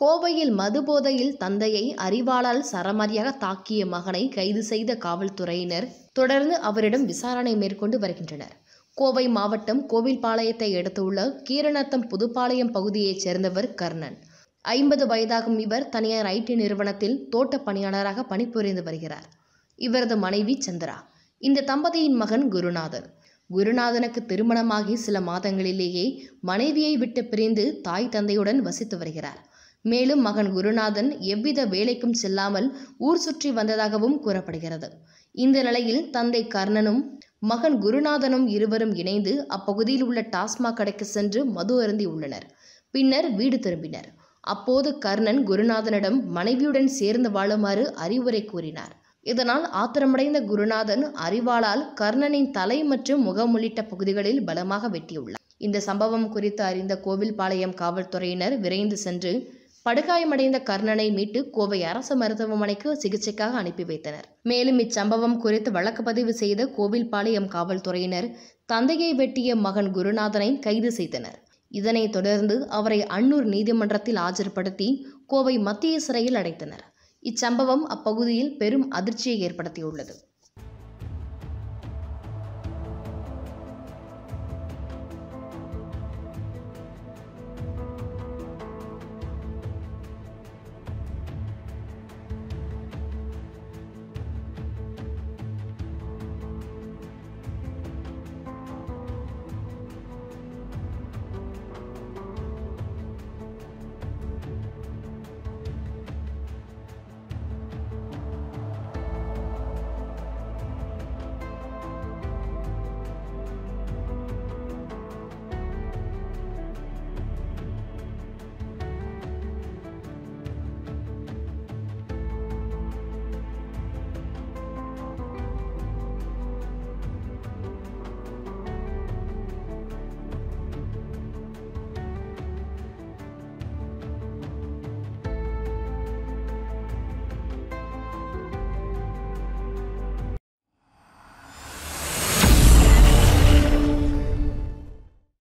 கோவையில் மதுபோதையில் தந்தையை அறிவாளால் சரமாரியாக தாக்கிய மகனை கைது செய்த காவல்துறையினர் தொடர்ந்து அவரிடம் விசாரணை மேற்கொண்டு வருகின்றனர். கோவை மாவட்டம் கோவில்பாளையத்தை அடுத்துள்ள கீரநத்தம் புதுப்பாளையம் பகுதியைச் சேர்ந்தவர் கர்ணன். ஐம்பது வயதாகும் இவர் தனியார் ஐடி நிறுவனத்தில் தோட்ட பணியாளராக பணிபுரிந்து வருகிறார். இவரது மனைவி சந்திரா. இந்த தம்பதியின் மகன் குருநாதன். குருநாதனுக்கு திருமணமாகி சில மாதங்களிலேயே மனைவியை விட்டு பிரிந்து தாய் தந்தையுடன் வசித்து வருகிறார். மேலும் மகன் குருநாதன் எவ்வித வேலைக்கும் செல்லாமல் ஊர் சுற்றி வந்ததாகவும் கூறப்படுகிறது. இந்த நிலையில் தந்தை கர்ணனும் மகன் குருநாதனும் இருவரும் இணைந்து அப்பகுதியில் உள்ள டாஸ்மாக் கடைக்கு சென்று மது அருந்தி உள்ளனர். பின்னர் வீடு திரும்பினர். அப்போது கர்ணன் குருநாதனிடம் மனைவியுடன் சேர்ந்து வாழுமாறு அறிவுரை கூறினார். இதனால் ஆத்திரமடைந்த குருநாதன் அறிவாளால் கர்ணனின் தலை மற்றும் முகம் உள்ளிட்ட பகுதிகளில் பலமாக வெட்டியுள்ளார். இந்த சம்பவம் குறித்து அறிந்த கோவில்பாளையம் காவல்துறையினர் விரைந்து சென்று படுகாயமடைந்த கர்ணனை மீட்டு கோவை அரசு மருத்துவமனைக்கு சிகிச்சைக்காக அனுப்பி வைத்தனர். மேலும் இச்சம்பவம் குறித்து வழக்கு பதிவு செய்த கோவில்பாளையம் காவல்துறையினர் தந்தையை வெட்டிய மகன் குருநாதனை கைது செய்தனர். இதனைத் தொடர்ந்து அவரை அன்னூர் நீதிமன்றத்தில் ஆஜர்படுத்தி கோவை மத்திய சிறையில் அடைத்தனர். இச்சம்பவம் அப்பகுதியில் பெரும் அதிர்ச்சியை ஏற்படுத்தியுள்ளது.